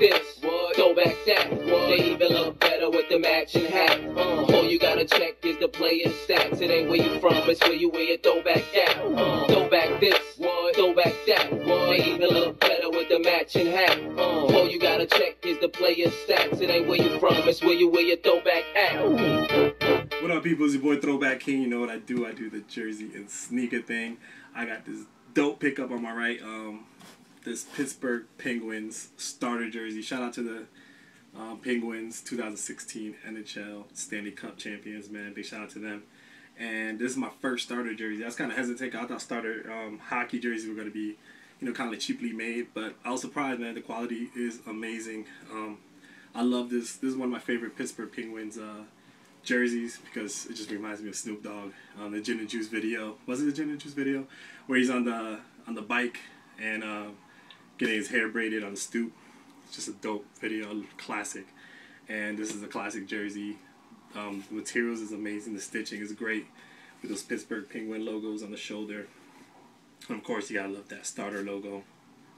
this, what? throw back that. What? They even look better with the matching hat. Uh, all you gotta check is the player stats. It ain't where you from, it's where you wear your throwback at. Uh, throw back this, what? throw back that. What? They even look better with the matching hat. Uh, all you gotta check is the player stats. It ain't where you from, it's where you wear your throwback at. What up, people? It's your boy Throwback King. You know what I do? I do the jersey and sneaker thing. I got this dope pickup on my right. Um, this Pittsburgh Penguins starter jersey. Shout out to the um, Penguins 2016 NHL Stanley Cup champions, man. Big shout out to them. And this is my first starter jersey. I was kind of hesitant. I thought starter um, hockey jerseys were going to be, you know, kind of cheaply made, but I was surprised, man. The quality is amazing. Um, I love this. This is one of my favorite Pittsburgh Penguins uh, jerseys because it just reminds me of Snoop Dogg on the Gin and Juice video. Was it the Gin and Juice video where he's on the on the bike and uh, getting his hair braided on the stoop? It's just a dope video, classic. And this is a classic jersey. Um, the materials is amazing. The stitching is great with those Pittsburgh Penguin logos on the shoulder. And of course, you gotta love that starter logo,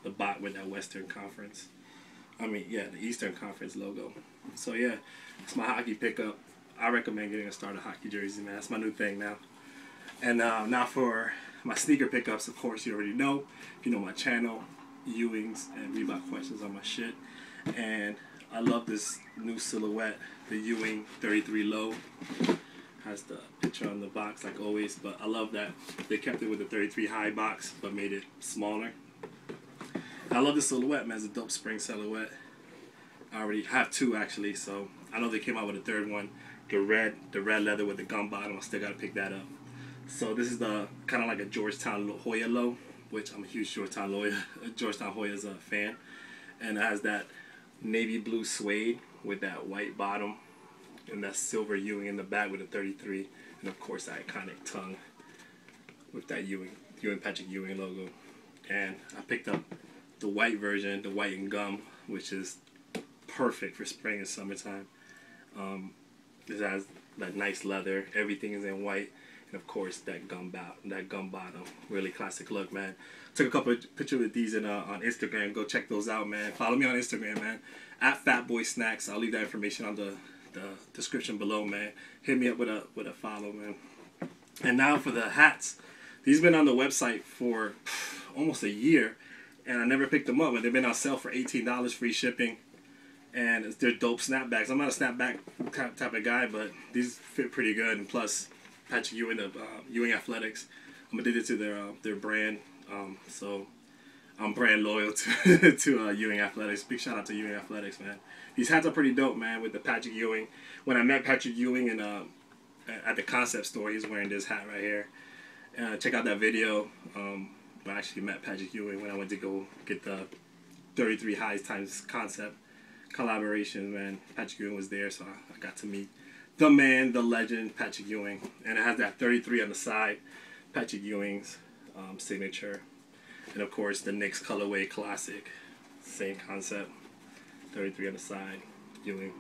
the bot with that Western Conference. I mean, yeah, the Eastern Conference logo. So yeah, it's my hockey pickup. I recommend getting a starter hockey jersey, man. That's my new thing now. And uh, now for my sneaker pickups, of course, you already know. If you know my channel, Ewings and Reebok questions on my shit. And I love this new silhouette, the Ewing 33 Low. Has the picture on the box like always, but I love that they kept it with the 33 high box, but made it smaller. I love the silhouette, man. It's a dope spring silhouette. I already have two actually, so I know they came out with a third one. The red, the red leather with the gum bottom. I still gotta pick that up. So this is the kind of like a Georgetown Hoya low, which I'm a huge Georgetown Hoya, Georgetown Hoya's a fan, and it has that navy blue suede with that white bottom, and that silver Ewing in the back with a 33, and of course that iconic tongue with that Ewing, Ewing Patrick Ewing logo. And I picked up the white version, the white and gum, which is perfect for spring and summertime. Um, it has that nice leather. Everything is in white, and of course that gum bot, that gum bottom. Really classic look, man. Took a couple of pictures with these in, uh, on Instagram. Go check those out, man. Follow me on Instagram, man. At phatboisnackz. I'll leave that information on the, the description below, man. Hit me up with a with a follow, man. And now for the hats. These been on the website for almost a year, and I never picked them up. And they've been on sale for eighteen dollars, free shipping and they're dope snapbacks. I'm not a snapback type of guy, but these fit pretty good. And plus, Patrick Ewing of uh, Ewing Athletics, I'm addicted to their uh, their brand, um, so I'm brand loyal to to uh, Ewing Athletics. Big shout out to Ewing Athletics, man. These hats are pretty dope, man. With the Patrick Ewing, when I met Patrick Ewing in uh, at the concept store, he's wearing this hat right here. Uh, check out that video. Um, I actually met Patrick Ewing when I went to go get the 33 highs times concept collaboration, man. Patrick Ewing was there, so I, I got to meet the man, the legend, Patrick Ewing. And it has that 33 on the side, Patrick Ewing's um, signature. And of course, the Knicks colorway classic, same concept, 33 on the side, Ewing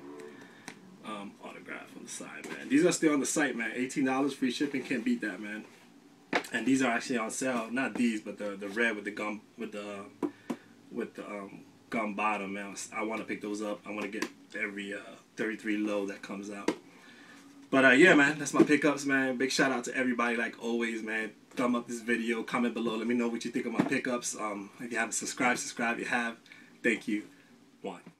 um, autograph on the side, man. These are still on the site, man. $18 free shipping, can't beat that, man. And these are actually on sale. Not these, but the the red with the gum with the with the um, gum bottom, man. I want to pick those up. I want to get every uh, 33 low that comes out. But uh, yeah, man, that's my pickups, man. Big shout out to everybody, like always, man. Thumb up this video, comment below. Let me know what you think of my pickups. Um, if you haven't subscribed, subscribe. If you have, thank you. One.